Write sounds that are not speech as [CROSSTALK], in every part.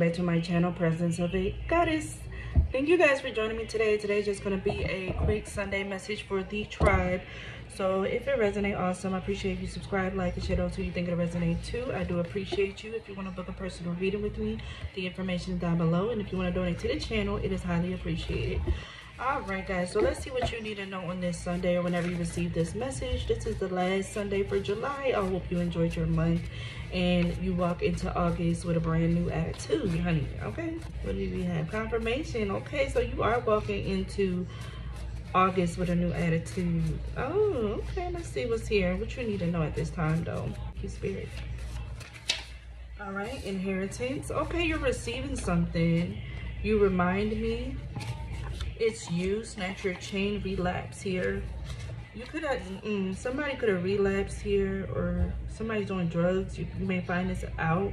back to my channel presence of a goddess. Thank you guys for joining me today. Today's just going to be a quick sunday message for the tribe. So if it resonate awesome. I appreciate if you subscribe like and share those who you think it resonate too i do appreciate you. If you want to book a personal reading with me the information is down below. And if you want to donate to the channel it is highly appreciated all right guys so let's see what you need to know on this sunday or whenever you receive this message. This is the last sunday for july. I hope you enjoyed your month and you walk into august with a brand new attitude honey okay? What do we have? Confirmation okay so you are walking into august with a new attitude. Oh okay let's see what's here. What you need to know at this time though? You spirit. All right inheritance. Okay you're receiving something. You remind me it's you snatch your chain relapse here. You could have mm, somebody could have relapsed here or somebody's doing drugs. You, you, may find this out.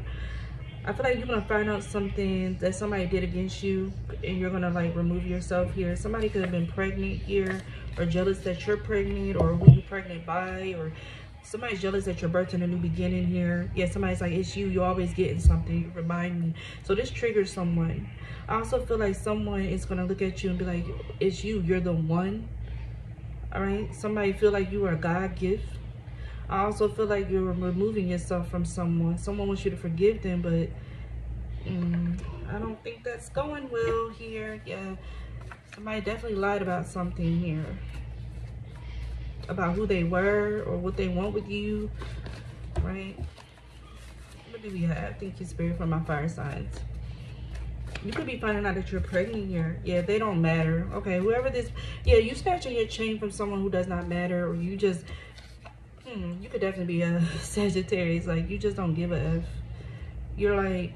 I feel like you're gonna find out something that somebody did against you and you're gonna like remove yourself here. Somebody could have been pregnant here or jealous that you're pregnant or who you're pregnant by or somebody's jealous that you're birthing a new beginning here. Yeah somebody's like it's you. You're always getting something. You remind me. So this triggers someone. I also feel like someone is going to look at you and be like it's you. You're the one. All right? Somebody feel like you are a god gift. I also feel like you're removing yourself from someone. Someone wants you to forgive them but mm, i don't think that's going well here. Yeah. Somebody definitely lied about something here about who they were or what they want with you, right? What do we have? Thank you, Spirit, for my fire signs. You could be finding out that you're pregnant here. Yeah, they don't matter. Okay, whoever this... Yeah, you snatching your chain from someone who does not matter or you just... Hmm, you could definitely be a [LAUGHS] Sagittarius. Like, you just don't give a F. You're like...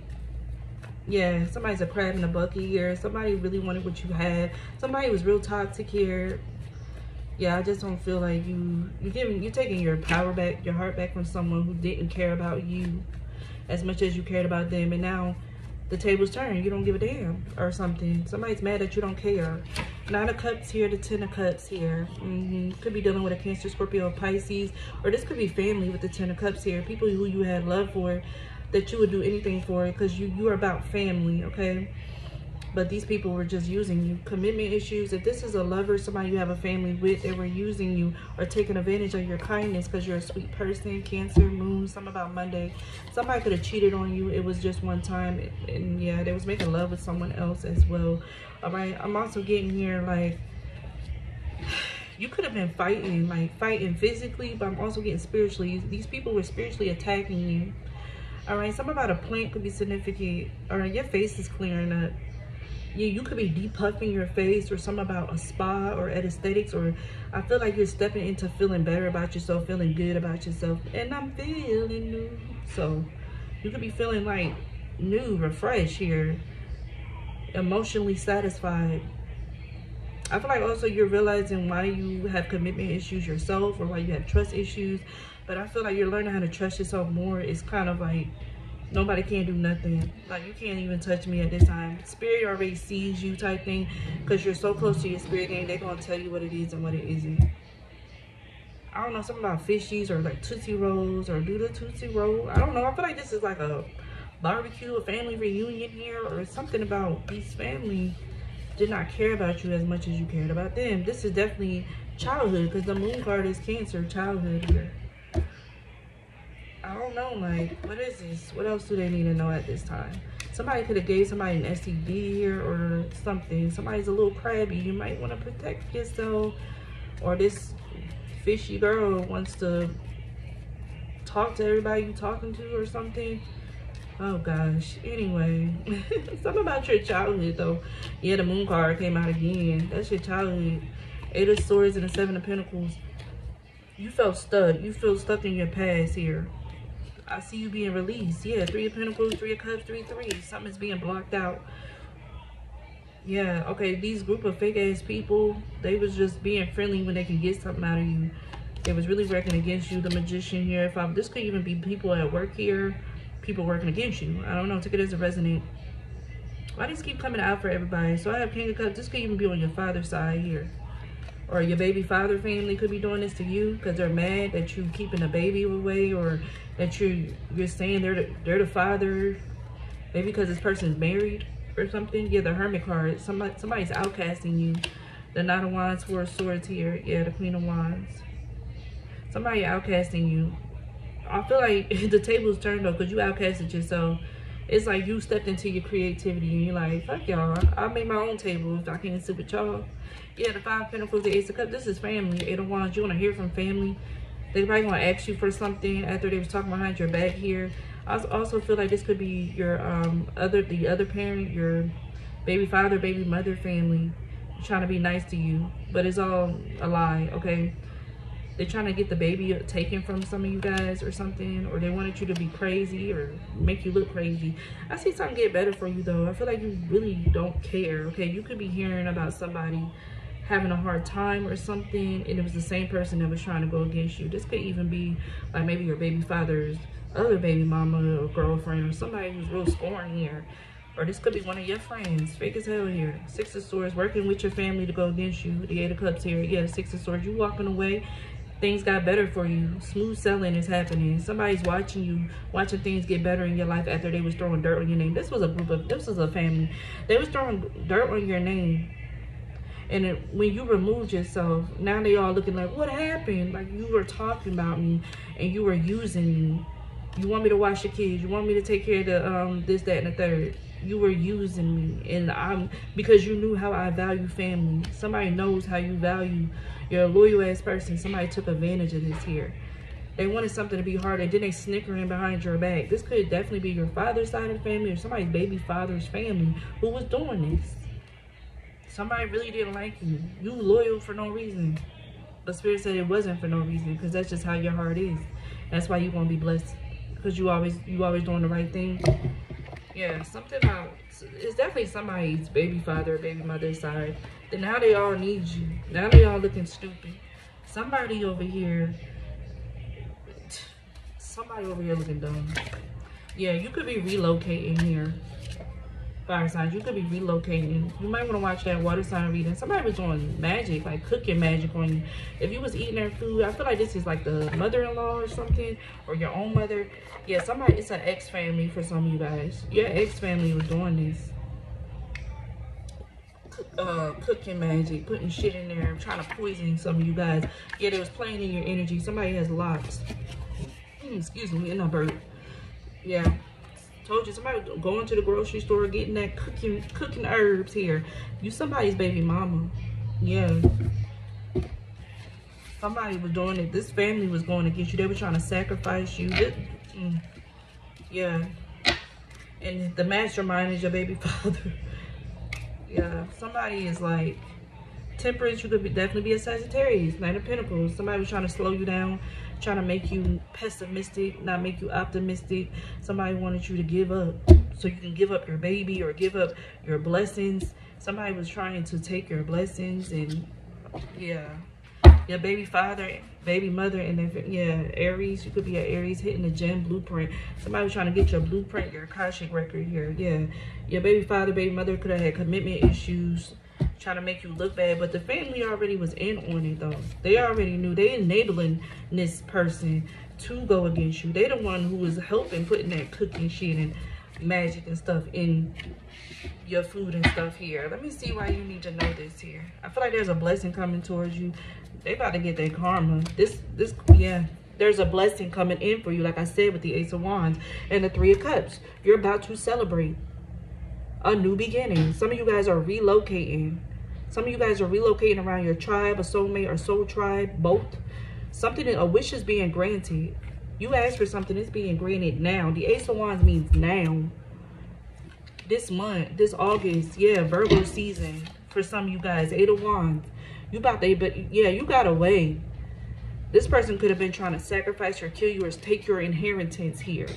Yeah, somebody's a crab in a bucket here. Somebody really wanted what you had. Somebody was real toxic here yeah, I just don't feel like you you're giving you're taking your power back, your heart back from someone who didn't care about you as much as you cared about them, and now the tables turn. You don't give a damn or something. Somebody's mad that you don't care. Nine of Cups here, the Ten of Cups here. Mm -hmm. Could be dealing with a Cancer, Scorpio, Pisces, or this could be family with the Ten of Cups here. People who you had love for, that you would do anything for because you you are about family, okay? But these people were just using you. Commitment issues if this is a lover somebody you have a family with they were using you or taking advantage of your kindness because you're a sweet person. Cancer moon something about monday. Somebody could have cheated on you. It was just one time and yeah they was making love with someone else as well. All right i'm also getting here like you could have been fighting like fighting physically but i'm also getting spiritually. These people were spiritually attacking you. All right something about a plant could be significant all right your face is clearing up yeah, you could be depuffing your face or something about a spa or aesthetics or I feel like you're stepping into feeling better about yourself, feeling good about yourself. And I'm feeling new. So you could be feeling like new, refreshed here, emotionally satisfied. I feel like also you're realizing why you have commitment issues yourself or why you have trust issues. But I feel like you're learning how to trust yourself more. It's kind of like nobody can't do nothing. Like you can't even touch me at this time. Spirit already sees you type thing because you're so close to your spirit game they're gonna tell you what it is and what it isn't. I don't know something about fishies or like tootsie rolls or do the tootsie roll. I don't know i feel like this is like a barbecue a family reunion here or something about these family. Did not care about you as much as you cared about them. This is definitely childhood because the moon card is cancer childhood here I don't know, like, what is this? What else do they need to know at this time? Somebody could have gave somebody an STD here or something. Somebody's a little crabby. You might want to protect yourself. Or this fishy girl wants to talk to everybody you're talking to or something. Oh gosh. Anyway, [LAUGHS] something about your childhood though. Yeah, the moon card came out again. That's your childhood. Eight of Swords and the Seven of Pentacles. You felt stuck. You feel stuck in your past here. I see you being released. Yeah, three of pentacles, three of cups, three, three. Something's being blocked out. Yeah, okay, these group of fake ass people, they was just being friendly when they can get something out of you. They was really working against you, the magician here. If I'm, this could even be people at work here, people working against you. I don't know, take it as a resonate. Why these keep coming out for everybody? So I have King of Cups. This could even be on your father's side here. Or your baby father family could be doing this to you because they're mad that you keeping a baby away or that you're you're saying they're the, they're the father Maybe because this person's married or something. Yeah, the Hermit card. Somebody, somebody's outcasting you. The nine of Wands, Four of Swords here. Yeah, the Queen of Wands. Somebody outcasting you. I feel like [LAUGHS] the table's turned though because you outcasted yourself. It's like you stepped into your creativity and you're like, fuck y'all. I made my own table if I can't sit with y'all. Yeah, the Five Pentacles, the Ace of Cups. This is family. Eight of Wands. You want to hear from family. They probably want to ask you for something after they was talking behind your back here. I also feel like this could be your um other the other parent, your baby father, baby mother family trying to be nice to you, but it's all a lie, okay? They're trying to get the baby taken from some of you guys or something, or they wanted you to be crazy or make you look crazy. I see something get better for you though. I feel like you really don't care, okay? You could be hearing about somebody having a hard time or something, and it was the same person that was trying to go against you. This could even be like maybe your baby father's other baby mama or girlfriend or somebody who's real scorn here. Or this could be one of your friends, fake as hell here. Six of Swords, working with your family to go against you. The Eight of Cups here. Yeah, Six of Swords. You walking away. Things got better for you. Smooth selling is happening. Somebody's watching you, watching things get better in your life after they was throwing dirt on your name. This was a group of, this was a family. They was throwing dirt on your name. And it, when you removed yourself, now they all looking like, what happened? Like you were talking about me and you were using me. You want me to watch the kids. You want me to take care of the um this, that, and the third you were using me and I'm because you knew how I value family. Somebody knows how you value. You're a loyal ass person. Somebody took advantage of this here. They wanted something to be hard and then they snickering behind your back. This could definitely be your father's side of the family or somebody's baby father's family who was doing this. Somebody really didn't like you. You loyal for no reason. But Spirit said it wasn't for no reason because that's just how your heart is. That's why you're going to be blessed because you always you always doing the right thing yeah, something about it's definitely somebody's baby father, baby mother's side. Now they all need you. Now they all looking stupid. Somebody over here, somebody over here looking dumb. Yeah, you could be relocating here fire signs. You could be relocating. You might want to watch that water sign reading. Somebody was doing magic, like cooking magic on you. If you was eating their food, I feel like this is like the mother-in-law or something, or your own mother. Yeah, somebody, it's an ex-family for some of you guys. Your ex-family was doing this. Uh, cooking magic, putting shit in there, trying to poison some of you guys. Yeah, they was playing in your energy. Somebody has locks. Mm, excuse me, and a bird. Yeah. Told you somebody going to the grocery store getting that cooking cooking herbs here. You somebody's baby mama. Yeah. Somebody was doing it. This family was going against you. They were trying to sacrifice you. Mm, yeah. And the mastermind is your baby [LAUGHS] father. Yeah. Somebody is like temperance. You could be, definitely be a Sagittarius. Knight of Pentacles. Somebody was trying to slow you down trying to make you pessimistic, not make you optimistic. Somebody wanted you to give up so you can give up your baby or give up your blessings. Somebody was trying to take your blessings and yeah. Your baby father, baby mother, and then yeah, Aries. You could be an Aries hitting the gem blueprint. Somebody trying to get your blueprint, your Akashic record here. Yeah. Your baby father, baby mother could have had commitment issues trying to make you look bad. But the family already was in on it though. They already knew. They enabling this person to go against you. They the one who was helping putting that cooking shit and magic and stuff in your food and stuff here. Let me see why you need to know this here. I feel like there's a blessing coming towards you. They about to get their karma. This, this, yeah. There's a blessing coming in for you, like I said, with the Ace of Wands and the Three of Cups. You're about to celebrate a new beginning. Some of you guys are relocating some of you guys are relocating around your tribe, a soulmate, or soul tribe, both. Something, a wish is being granted. You ask for something, it's being granted now. The Ace of Wands means now. This month, this August, yeah, Virgo season for some of you guys. Eight of Wands. You about to, but yeah, you got away. This person could have been trying to sacrifice or kill you or take your inheritance here.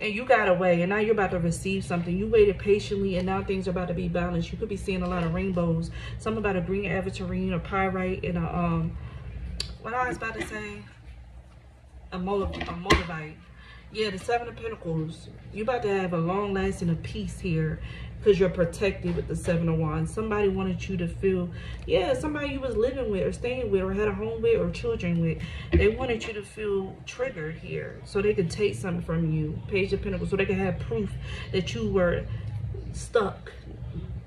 And you got away and now you're about to receive something. You waited patiently and now things are about to be balanced. You could be seeing a lot of rainbows. Something about a green aventurine or pyrite and a um what i was about to say? A, motiv a motivite Yeah, the Seven of Pentacles. You about to have a long lasting of peace here because you're protected with the Seven of Wands. Somebody wanted you to feel, yeah, somebody you was living with or staying with or had a home with or children with. They wanted you to feel triggered here so they could take something from you. Page of Pentacles. So they could have proof that you were stuck.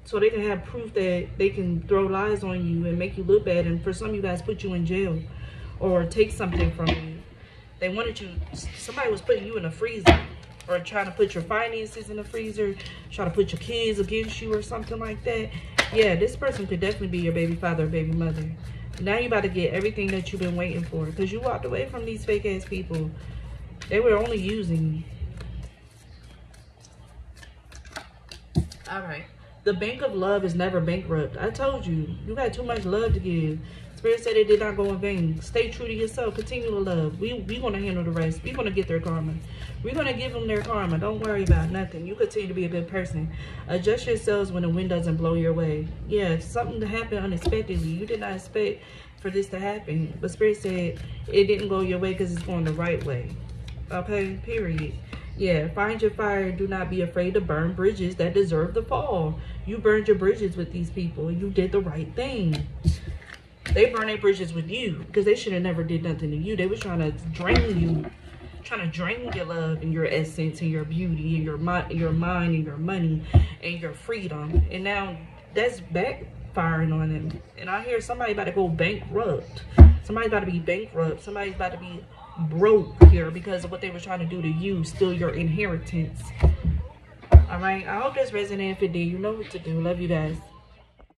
So they can have proof that they can throw lies on you and make you look bad. And for some of you guys, put you in jail or take something from you. They wanted you, somebody was putting you in a freezer or trying to put your finances in the freezer, trying to put your kids against you or something like that. Yeah, this person could definitely be your baby father or baby mother. Now you about to get everything that you've been waiting for because you walked away from these fake ass people. They were only using you. All right. The bank of love is never bankrupt. I told you, you got too much love to give. Spirit said it did not go in vain. Stay true to yourself. Continue to love. We we gonna handle the rest. We gonna get their karma. We're gonna give them their karma. Don't worry about nothing. You continue to be a good person. Adjust yourselves when the wind doesn't blow your way. Yeah, something to happen unexpectedly. You did not expect for this to happen. But Spirit said it didn't go your way because it's going the right way. Okay, period. Yeah, find your fire. Do not be afraid to burn bridges that deserve the fall. You burned your bridges with these people. You did the right thing. They burned their bridges with you because they should have never did nothing to you. They was trying to drain you, trying to drain your love and your essence and your beauty and your mind, your mind and your money and your freedom. And now that's backfiring on them. And I hear somebody about to go bankrupt. Somebody's about to be bankrupt. Somebody's about to be broke here because of what they were trying to do to you, steal your inheritance. All right. I hope this resonated. It did, you know what to do. Love you guys.